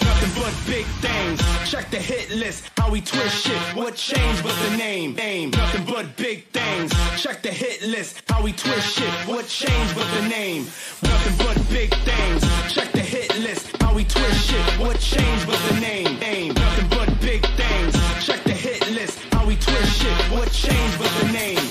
Nothing but big things. Check the hit list. How we twist shit. What changed but the name? Aim. Nothing but big things. Check the hit list. How we twist shit. What changed but the name? Nothing but big things. Check the hit list. How we twist shit. What changed but the name? Aim. Nothing but big things. Check the hit list. How we twist shit. What changed but the name?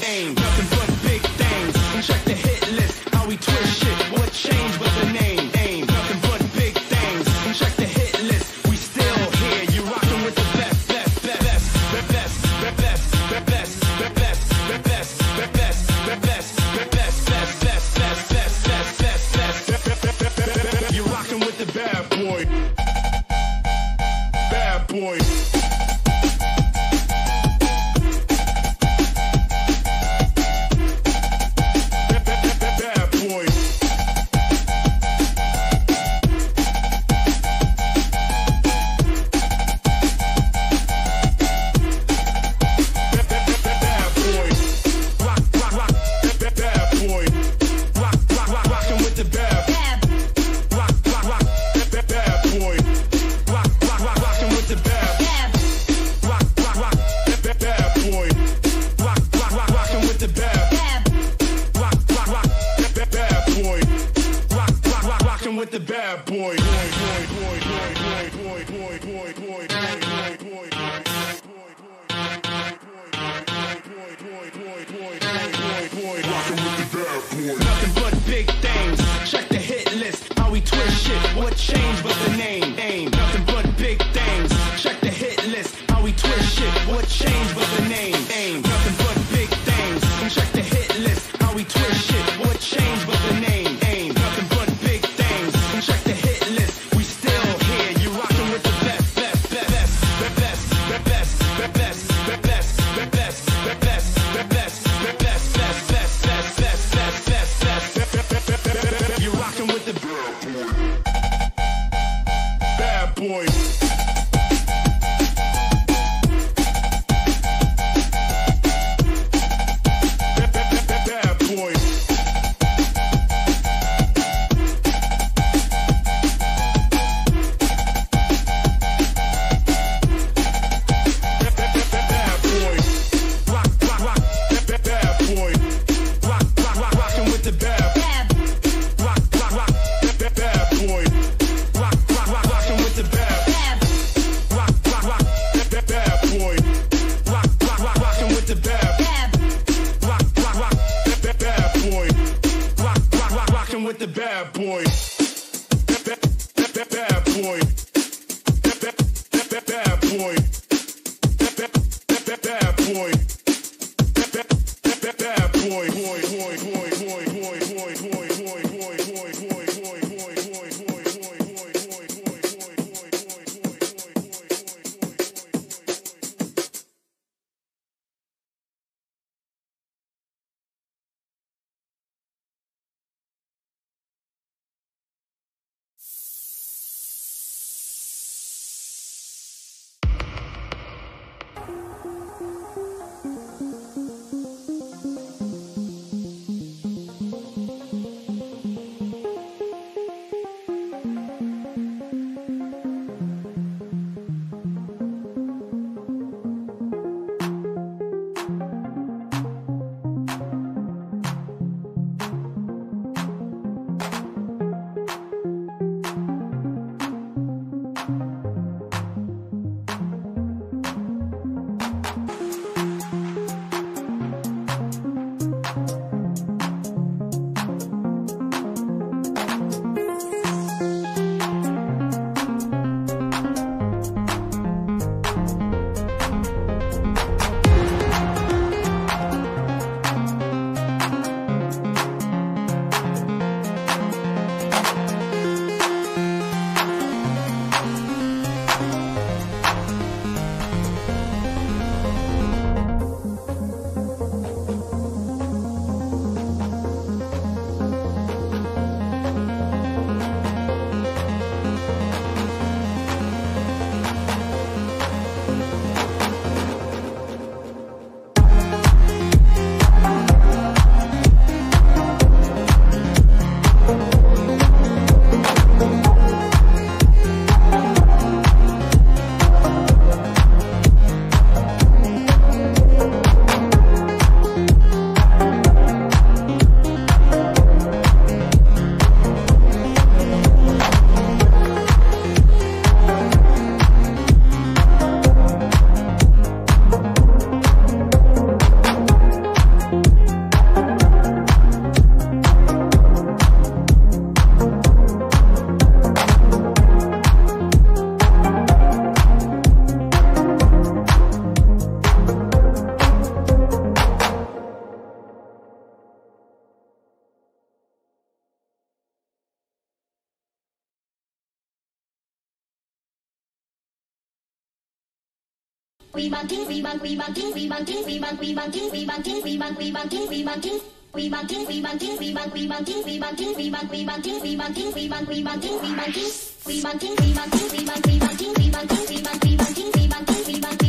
we banting, we bant, we banting, we banting, we bant, we banting, we banting, we bant, we banting, we banting. We banting, we banting, we bant, we banting, we banting, we bant, we banting, we banting, we bant, we banting, we banting. We banting, we banting, we bant, we banting, we banting, we banting, we banting, we banting, we banting.